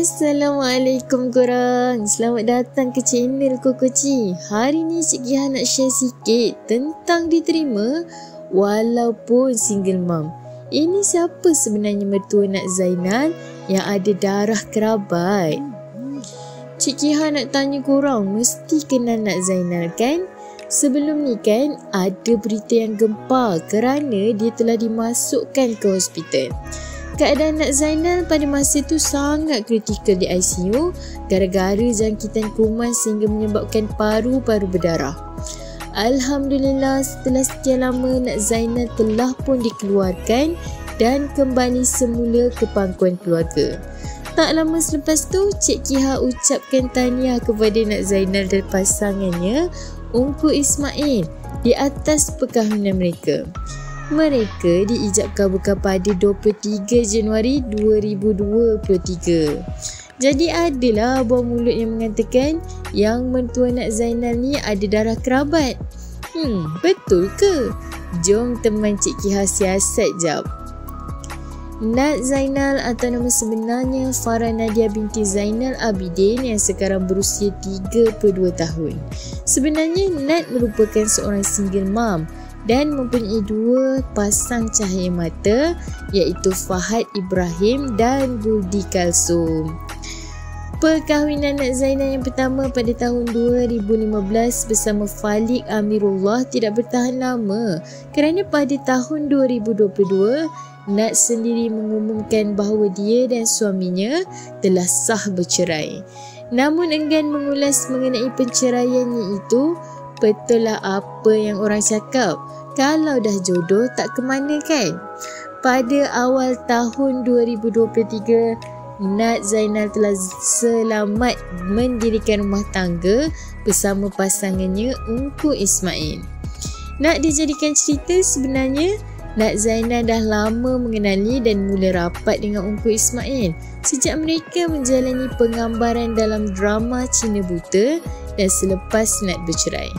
Assalamualaikum korang. Selamat datang ke channel Koko Ci Hari ni Cik Giha nak share sikit Tentang diterima Walaupun single mom. Ini siapa sebenarnya mertua Nak Zainal Yang ada darah kerabat? Cik Giha nak tanya korang Mesti kenal Nak Zainal kan? Sebelum ni kan Ada berita yang gempar Kerana dia telah dimasukkan ke hospital Keadaan Nak Zainal pada masa itu sangat kritikal di ICU gara-gara jangkitan kuman sehingga menyebabkan paru-paru berdarah. Alhamdulillah setelah sekian lama Nak Zainal telah pun dikeluarkan dan kembali semula ke pangkuan keluarga. Tak lama selepas tu, Cik Kiha ucapkan tahniah kepada Nak Zainal dan pasangannya, Ungku Ismail, di atas perkahwinan mereka. Mereka diijab kabulkan pada 23 Januari 2023. Jadi adalah buah mulut yang mengatakan yang mentua Nak Zainal ni ada darah kerabat. Hmm, betul ke? Jom teman Cik Kiha siasat jap. Nat Zainal atau nama sebenarnya Farah Nadia binti Zainal Abidin yang sekarang berusia 32 tahun. Sebenarnya Nat merupakan seorang single mom dan mempunyai dua pasang cahaya mata iaitu Fahad Ibrahim dan Budi Kalsum. Perkahwinan Nak Zainal yang pertama pada tahun 2015 bersama Falik Amirullah tidak bertahan lama kerana pada tahun 2022 Nat sendiri mengumumkan bahawa dia dan suaminya telah sah bercerai. Namun enggan mengulas mengenai penceraiannya itu, betul lah apa yang orang cakap. Kalau dah jodoh tak ke mana kan? Pada awal tahun 2023, Nat Zainal telah selamat mendirikan rumah tangga bersama pasangannya Ungku Ismail. Nak dijadikan cerita sebenarnya, Nat Zainal dah lama mengenali dan mula rapat dengan Ungku Ismail sejak mereka menjalani penggambaran dalam drama Cina Buta dan selepas Nat bercerai.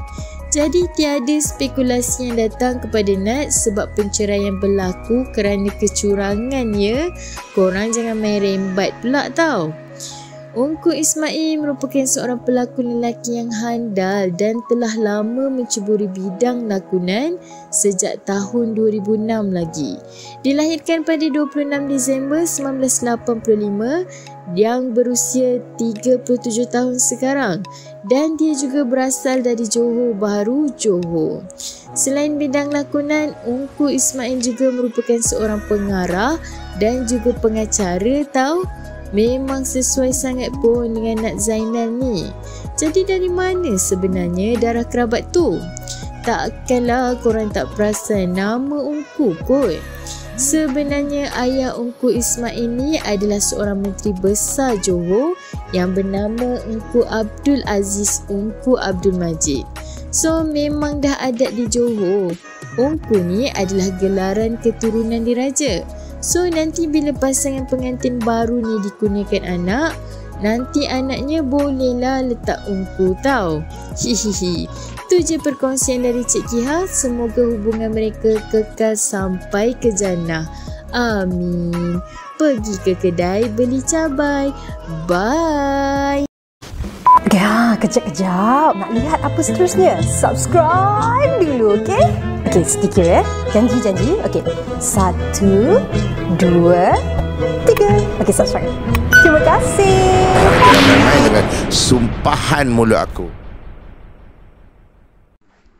Jadi tiada spekulasi yang datang kepada Nat sebab penceraian berlaku kerana kecurangan ya. Korang jangan main rembat pula tau. Ungku Ismail merupakan seorang pelakon lelaki yang handal dan telah lama menceburi bidang lakonan sejak tahun 2006 lagi. Dilahirkan pada 26 Disember 1985 yang berusia 37 tahun sekarang dan dia juga berasal dari Johor Bahru, Johor. Selain bidang lakonan, Ungku Ismail juga merupakan seorang pengarah dan juga pengacara tahu Memang sesuai sangat pun dengan Nat Zainal ni. Jadi dari mana sebenarnya darah kerabat tu? Takkanlah korang tak perasan nama Ungku kot. Sebenarnya ayah Ungku Ismail ni adalah seorang menteri besar Johor yang bernama Ungku Abdul Aziz Ungku Abdul Majid. So memang dah ada di Johor. Ungku ni adalah gelaran keturunan diraja. So nanti bila pasangan pengantin baru ni dikurniakan anak, nanti anaknya bolehlah letak ungku tau. Hihihi. Tu je perkongsian dari Cik Kiha. Semoga hubungan mereka kekal sampai ke jannah. Amin. Pergi ke kedai beli cabai. Bye. Ya, kejap-kejap. Nak lihat apa seterusnya? Subscribe dulu, okey? Okey, sedikit ya. Janji-janji. Okey. Satu, dua, tiga. Okey, subscribe. Terima kasih. Dengan sumpahan mulut aku.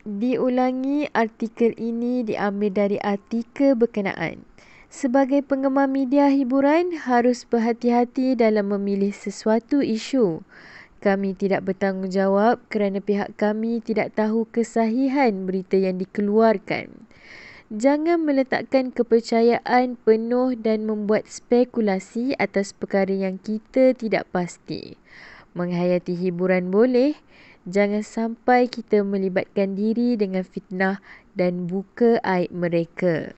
Diulangi artikel ini diambil dari artikel berkenaan. Sebagai penggemar media hiburan, harus berhati-hati dalam memilih sesuatu isu. Kami tidak bertanggungjawab kerana pihak kami tidak tahu kesahihan berita yang dikeluarkan. Jangan meletakkan kepercayaan penuh dan membuat spekulasi atas perkara yang kita tidak pasti. Menghayati hiburan boleh, jangan sampai kita melibatkan diri dengan fitnah dan buka aib mereka.